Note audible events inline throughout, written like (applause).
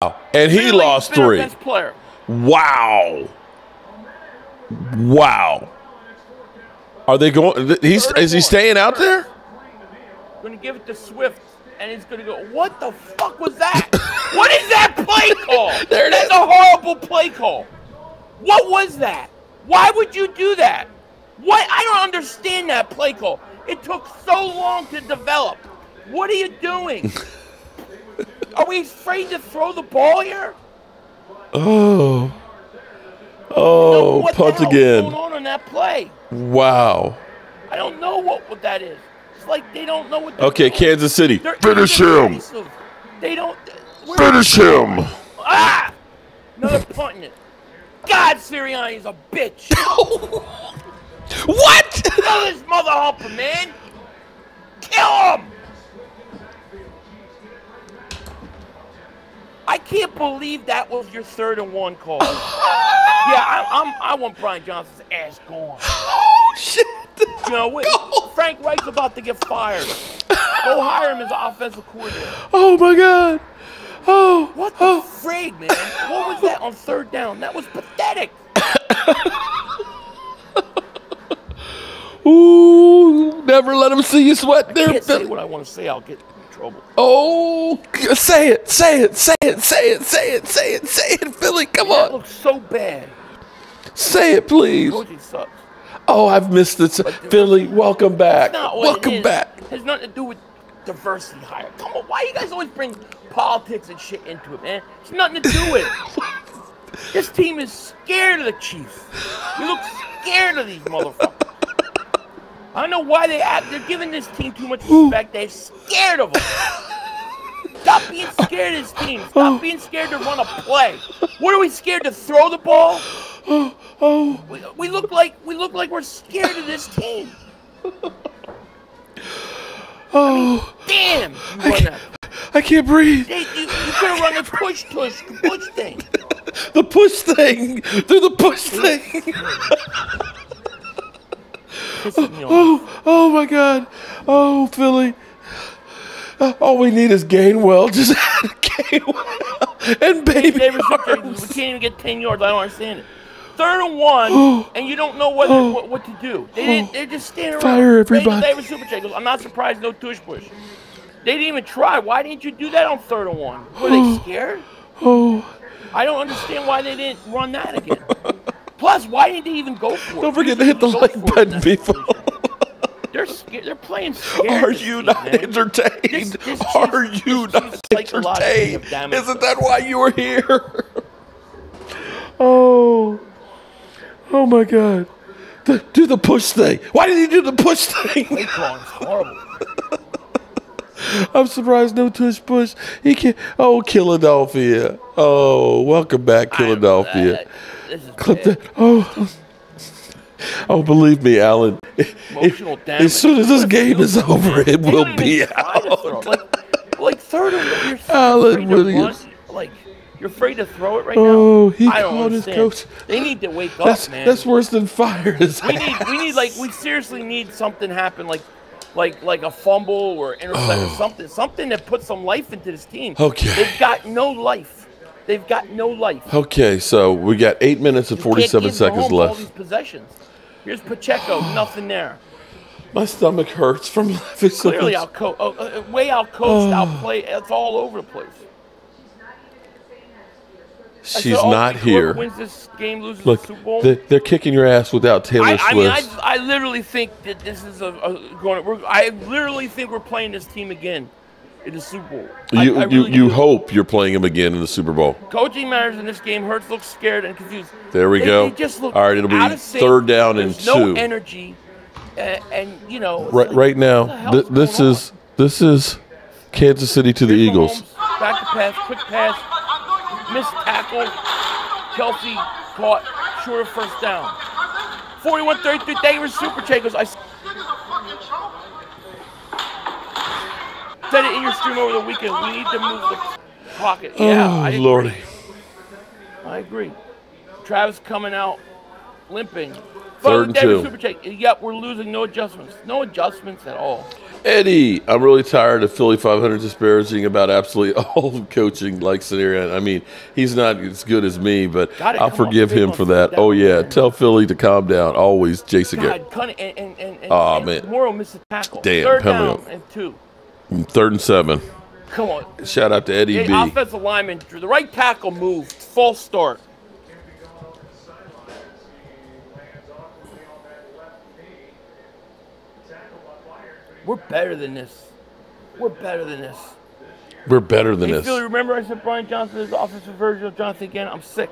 And he lost he's been our three. Wow. Wow. Are they going? He's is he staying out there? Going to give it to Swift, and he's going to go. What the fuck was that? what is that play (laughs) call? There it That's is. a horrible play call. What was that? Why would you do that? What? I don't understand that play call. It took so long to develop. What are you doing? (laughs) are we afraid to throw the ball here? Oh. Oh, what punt again. Going on in that play? Wow. I don't know what, what that is. It's like they don't know what. they're Okay, doing. Kansas City. They're Finish him. They don't. Finish him. Ah! Another punting it. God, Sirianni's a bitch. (laughs) What? Kill this mother humper, man. Kill him. Can't believe that was your third and one call. yeah, I, I'm. I want Brian Johnson's ass gone. Oh shit. You know, wait, Frank Reich's about to get fired. Go hire him as offensive coordinator. Oh my god. Oh. What the oh. frig, man? What was that on third down? That was pathetic. (laughs) Ooh, never let them see you sweat there. Can't say what I want to say. I'll get in trouble. Oh, say it, say it, say it, say it, say it, say it, say it, Philly. Come That on, looks so bad. say it, please. Oh, I've missed it. Philly, welcome back. It Welcome back. Has nothing to do with diversity hire. Come on, why you guys always bring politics and shit into it, man? It's nothing to do with it. (laughs) this team is scared of the Chiefs. You look scared of these motherfuckers. I don't know why they act. They're giving this team too much respect. They're scared of them. Stop being scared of this team. Stop oh. being scared to run a play. What are we scared to throw the ball? (gasps) Oh, We, we look like we look like we're scared of this team. (sighs) oh, Damn, you run that. I can't breathe. They, you, you could have run a push tush push thing. (laughs) The push thing. Do the push thing. Pissing me off. Oh, oh my God. Oh, Philly. Uh, All we need is Gainwell. (laughs) Just add Gainwell and baby Zucker, we can't even get ten yards. I don't understand it. Third and one, (gasps) and you don't know what, what what to do. They didn't. (gasps) They're just standing around. Fire everybody. David Super Check goes, I'm not surprised. No tush push. They didn't even try. Why didn't you do that on third and one? Were they (gasps) scared? Oh, I don't understand why they didn't run that again. Plus, why didn't they even go for it? don't forget to hit the like for it in button, people. Situation. They're scared. They're playing scared. (laughs) Are you not man. entertained? This- this Are Chiefs- you not entertained? Isn't that why you were here? (laughs) oh, oh my God! The, do the push thing. Why did he do the push thing? Play calling is horrible. (laughs) I'm surprised no tush push. He can Oh, Philadelphia. Oh, welcome back, Philadelphia. This is Clip bad. that. Oh. Oh, believe me, Alan. Emotional As damage. soon as this game is over, it They will be even try to throw. out. Like, like third you're Alan Williams. Like you're afraid to throw it right Oh, now. he I called his coach. They need to wake That's up, man. that's worse than fire. We need we need like we seriously need something happen like like like a fumble or intercept or oh. something something that puts some life into this team. Oh. Okay. They've got no life. They've got no life. Okay, so we got eight minutes and You forty-seven seconds Mahomes All left. these possessions. Here's Pacheco, nothing there. My stomach hurts from (laughs) laughing so Clearly much. out coached, oh, uh, way out (sighs) coached, outplayed. It's all over the place. I said, She's oh, not here. Wins this game, loses Look, the Super Bowl. they- they're kicking your ass without Taylor I, I mean, I, I literally think that this is a, a going. We're, I literally think we're playing this team again in the Super Bowl. You I you, really you do. hope you're playing him again in the Super Bowl. Coaching matters in this game. Hurts looks scared and confused. There we They- go. They just look All right, it'll be out of sync. third down and There's no energy, and, and you know. Right like, right now, th- this is this is Kansas City to the Eagles. Mahomes, Back to pass, quick pass, missed tackle. Kelce caught short of first down. 41-33, David Super Chakos. I said it in your stream over the weekend. We need to move the pocket. Oh, yeah, oh I agree. lordy! I agree. Travis coming out limping. Third and two. Super Check. Yep, we're losing. No adjustments. No adjustments at all. Eddie, I'm really tired of Philly 500 disparaging about absolutely (laughs) all coaching like Scenario. I mean, he's not as good as me, but I'll on, forgive him for that. Oh, yeah. man. Tell Philly to calm down. Always, Jason. God, Cunning and and and, Aw, and man. Morrow missed a tackle. Damn, Third penalty. down and two. Third and seven. Come on. Shout out to Eddie The B. offensive lineman, drew the right tackle moved. False start. We're better than this. We're better than this. We're better than Hey, this. Philly, remember I said Brian Johnson is offensive version of Jonathan Gannon? I'm sick.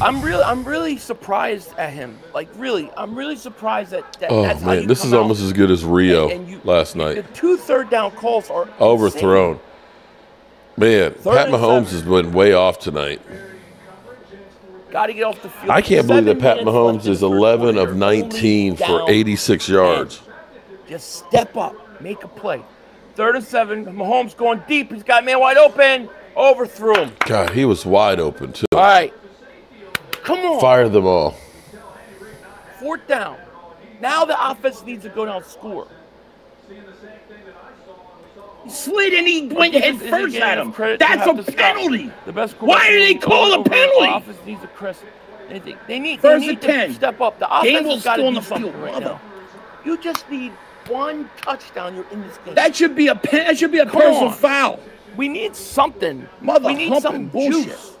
I'm really, I'm really surprised at him. Like really, I'm really surprised that. that Oh, that's man. This is almost as good as Rio and you- last The night. two third down calls are Overthrown. Man, Pat Mahomes seven. has been way off tonight. Got to get off the field. I can't believe that Pat Mahomes is 11 of 19 for 86 yards. Just step up, make a play. Third and seven. Mahomes going deep. He's got man wide open. Overthrew him. God, he was wide open, too. All right. Come on. Fire them all. Fourth down. Now the offense needs to go down and score. He slid and he went head Is first getting at enough him. credit to That's have a to stop? penalty. The best Why do they quarterback call a penalty? The offense needs to crest. Anything. They need. First they and need 10. step up. The offense Gainwell's has got to still on the something field, right brother. now. You just need one touchdown. You're in this game. That should be a pen, that should be a Come personal on. foul. we need something. Mother we need humping some bullshit. juice.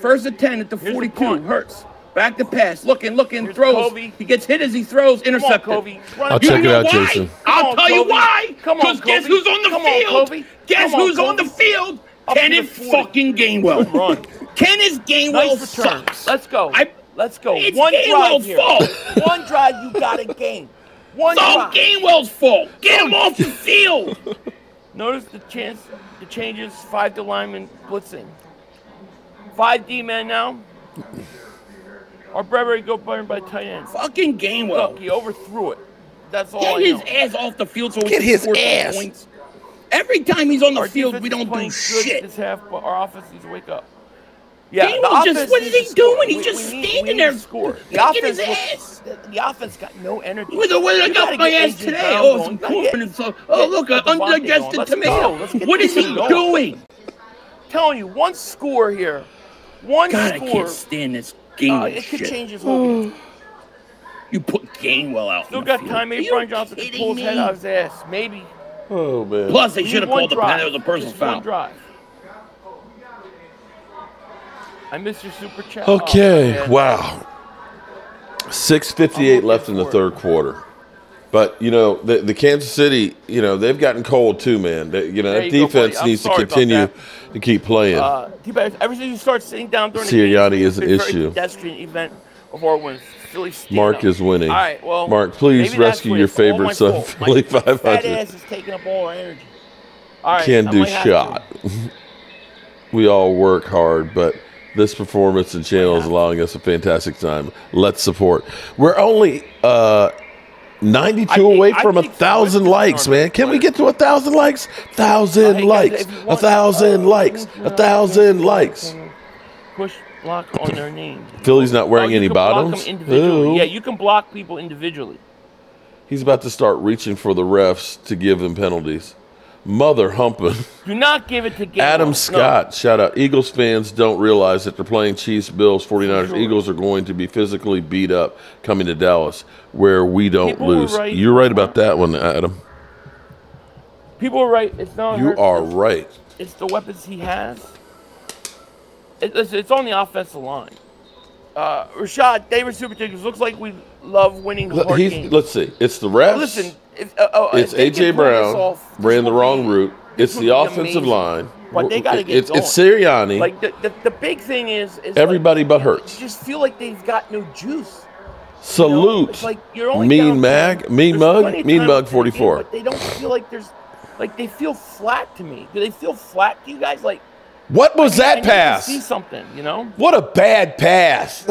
First and ten at the Here's the 42. punt. Hurts. Back to pass. Looking, looking, Here's throws. Kobe. He gets hit as he throws. Come on, Intercepted. Kobe. Run I'll You check it out, why? Jason. I'll on, tell you Kobe. why. Come on, Because guess Kobe. who's on the Come on, field? Kobe. Guess Come on, who's on the Kobe. field? Up Kenneth the 40. fucking Gainwell. Kenneth Gainwell Nice sucks. Let's go. I- Let's go. It's One Gainwell's drive here. fault. (laughs) One drive, you got a game. One It's all drive. Gainwell's fault. Get him off the (laughs) field. Notice the chance, the changes. Five to linemen blitzing. Five D men now. Our Bradberry go burned by tight end. fucking Gainwell. Look, he overthrew it. That's all Get I his know. ass off the field so he Get can his score ass. points. Every time he's on the Our field, defense we is don't do playing good shit. This half, but our offense needs to wake up. Yeah, the Gainwell just- offense what needs is he to score. doing? He's We- just we need- standing we need there to Score. The kicking offense his looks- ass. The, the offense got no energy. With the way I You got gotta my get ass AJ today. Brown Oh, going. some You gotta corn get- and so. Oh, get look, an DeVonta going. undigested Let's tomato. go. Let's get What this is he thing going. doing? telling you, one score here, one God, I can't stand this uh, Gainwell it could shit. change his whole game. (sighs) You put Gainwell out. Still got time. Are Maybe you Brian Johnson can kidding pull his head me? out of his ass. Maybe. Oh, man. Plus, they should have one called the drive. penalty. It was a personal Just one drive. I missed your super chat. Okay, Oh, wow. 6.58 left in the looking for third quarter. But, you know, the, the Kansas City, you know, they've gotten cold too, man. They, you know, There that you defense needs to continue to keep playing. Uh, ever since you start sitting down during the game, is an it's a very issue. Pedestrian event of our wins. Philly Mark is winning. All right, well, Mark, please rescue your favorite son. Philly 500. Fat ass is taking up all our energy. All right, Can I do might have to. shot. (laughs) we all work hard, but this performance and channel is allowing us a fantastic time. Let's support. We're only uh, 92 I think- away from a thousand likes, man. Can we get to a thousand likes? Uh, Thousand hey, likes. A thousand uh, likes. A uh, thousand likes. Push block on their name. (coughs) Philly's not wearing Oh, any bottoms. them individually. Ooh. Yeah, you can block people individually. He's about to start reaching for the refs to give them penalties. Mother humping. Do not give it to. Adam No. Scott, shout out. Eagles fans don't realize that they're playing Chiefs, Bills, 49ers. Sure. Eagles are going to be physically beat up coming to Dallas, where we don't People lose. right. You're right about that one, Adam. People are right. It's not. You hurt. are right. It's the weapons he has. It's, it's on the offensive line. Uh, Rashad, David Super Tickets. Looks like we love winning Look, hard he's- games. let's see. It's the refs. Listen, if, uh, uh, it's AJ pull this Brown off, ran the wrong be- route. It's the offensive amazing. line. But they gotta get it's, it's. Sirianni. Like the, the, the big thing is, is Everybody like, but Hurts. Just feel like they've got no juice. you know? Salute. Like you're only mean mag, 10. mean There's mug, mean mug to game, 44. But they don't feel like there's, like they feel flat to me. Do they feel flat to you guys? Like What was I that to pass? See something, you know? What a bad pass.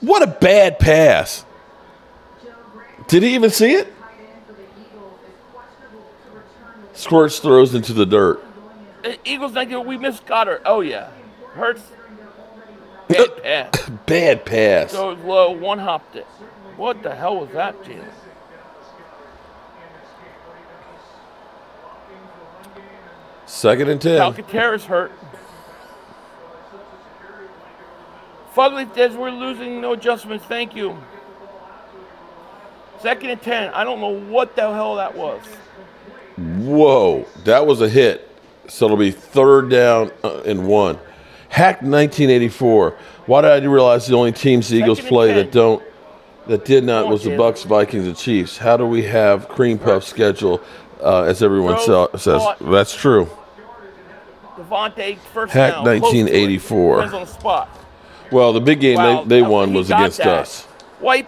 What a bad pass. Did he even see it? Squirts throws into the dirt. Uh, Eagles good. We missed Goedert. Oh yeah, Hurts. Bad (coughs) pass. Bad pass. Goes low, one hopped it. What the hell was that, Jalen? Second and ten. Alcantara's hurt. Fugly says we're losing no adjustments. Thank you. Second and ten. I don't know what the hell that was. Whoa, that was a hit. So it'll be third down uh, and one. Hack 1984. Why did I realize the only teams the Eagles play 10. that don't that did not was the. Bucks, Vikings, and Chiefs? How do we have cream puff schedule uh, as everyone says? caught. That's true. DeVonta first Hack down. close to it. 1984. On the spot. Well, the big game Wow, they, they won was against that. us. White